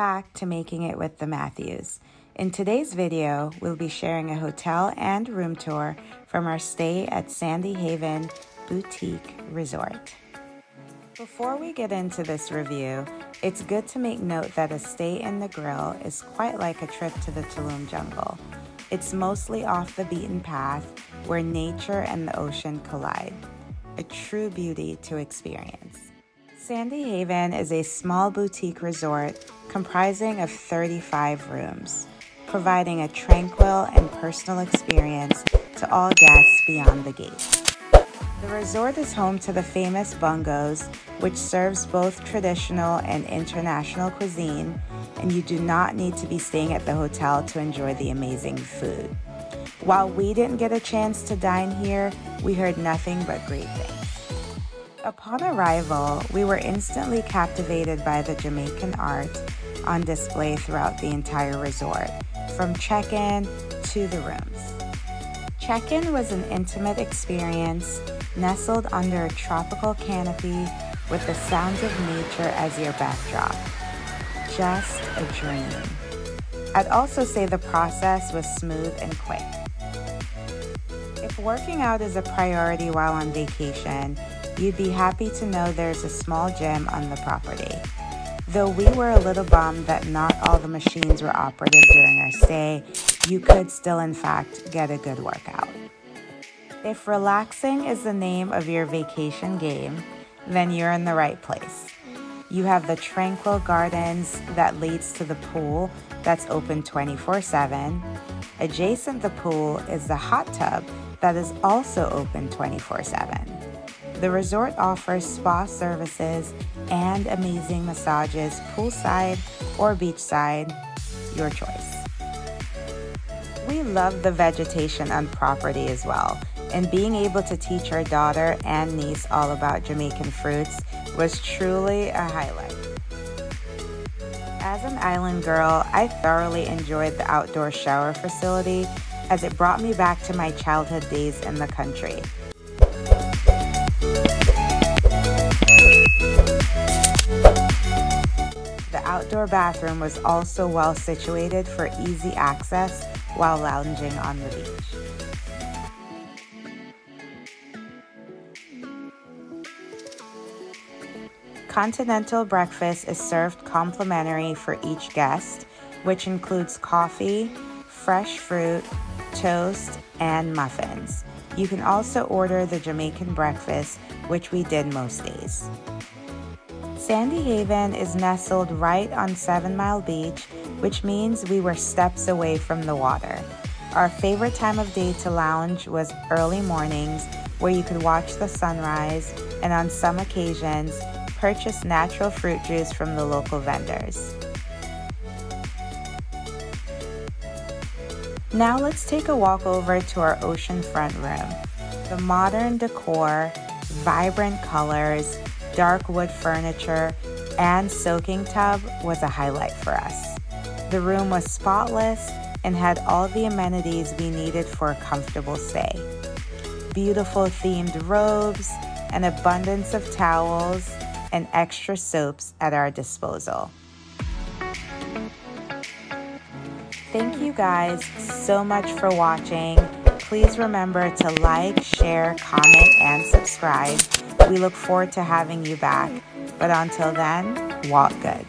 Back to Making It with the Matthews. In today's video, we'll be sharing a hotel and room tour from our stay at Sandy Haven Boutique Resort. Before we get into this review, it's good to make note that a stay in Negril is quite like a trip to the Tulum jungle. It's mostly off the beaten path where nature and the ocean collide. A true beauty to experience. Sandy Haven is a small boutique resort comprising of 35 rooms, providing a tranquil and personal experience to all guests beyond the gate. The resort is home to the famous Bungos, which serves both traditional and international cuisine, and you do not need to be staying at the hotel to enjoy the amazing food. While we didn't get a chance to dine here, we heard nothing but great things. Upon arrival, we were instantly captivated by the Jamaican art on display throughout the entire resort, from check in to the rooms. Check in was an intimate experience nestled under a tropical canopy with the sounds of nature as your backdrop. Just a dream. I'd also say the process was smooth and quick. If working out is a priority while on vacation, you'd be happy to know there's a small gym on the property. Though we were a little bummed that not all the machines were operative during our stay, you could still, in fact, get a good workout. If relaxing is the name of your vacation game, then you're in the right place. You have the tranquil gardens that leads to the pool that's open 24 7. Adjacent the pool is the hot tub that is also open 24 7. The resort offers spa services and amazing massages poolside or beachside, your choice. We love the vegetation on property as well and being able to teach our daughter and niece all about Jamaican fruits was truly a highlight. As an island girl, I thoroughly enjoyed the outdoor shower facility as it brought me back to my childhood days in the country. Outdoor bathroom was also well situated for easy access while lounging on the beach. Continental breakfast is served complimentary for each guest, which includes coffee, fresh fruit, toast, and muffins. You can also order the Jamaican breakfast, which we did most days. Sandy Haven is nestled right on Seven Mile Beach, which means we were steps away from the water. Our favorite time of day to lounge was early mornings, where you could watch the sunrise, and on some occasions, purchase natural fruit juice from the local vendors. Now let's take a walk over to our oceanfront room. The modern decor, vibrant colors, dark wood furniture, and soaking tub was a highlight for us. The room was spotless and had all the amenities we needed for a comfortable stay. Beautiful themed robes, an abundance of towels, and extra soaps at our disposal. Thank you guys so much for watching. Please remember to like, share, comment, and subscribe. We look forward to having you back. But until then, walk good.